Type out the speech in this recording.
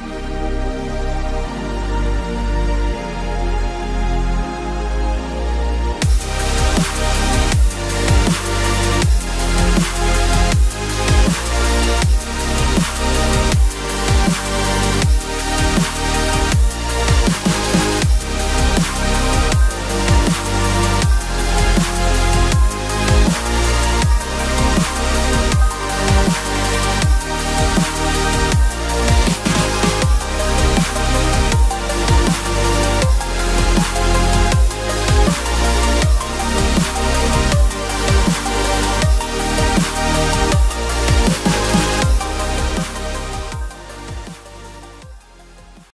Bye.